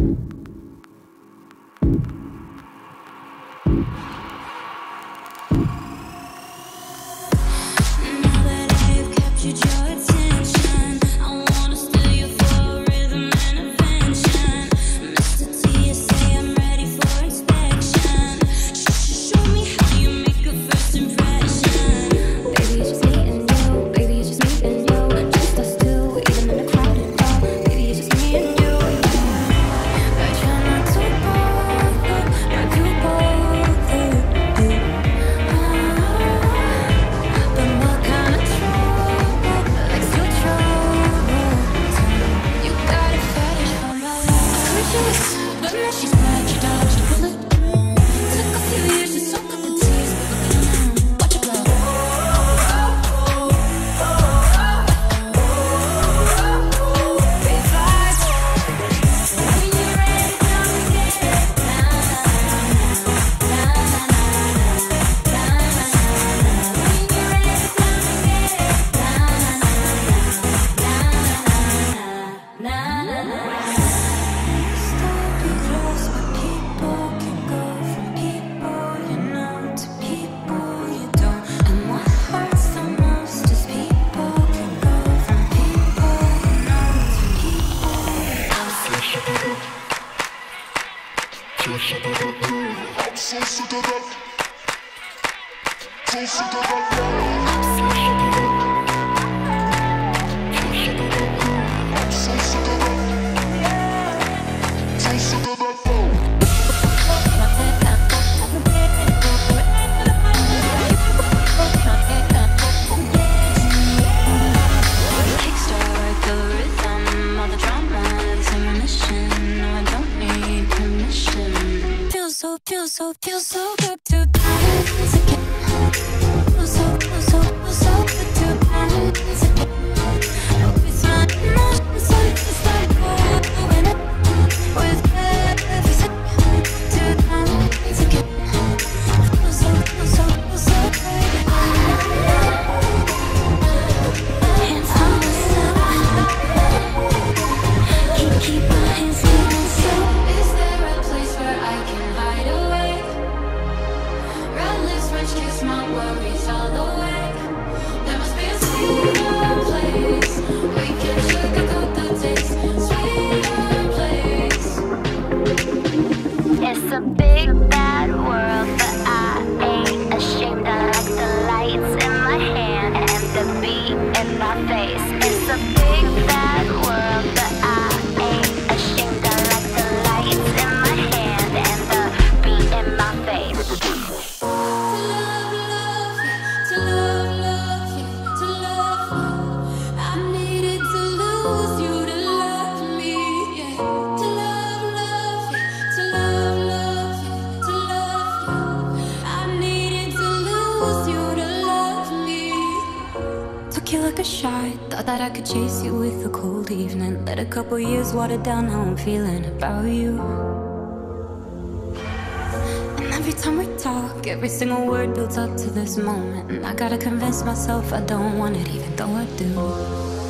you Çok sıkı So Çok sıkı kal so, feel so, feel so good to be. So, so, so, so good to be. shy. Thought that I could chase you with a cold evening. Let a couple years water down how I'm feeling about you. And every time we talk, every single word builds up to this moment. And I gotta convince myself I don't want it even though I do.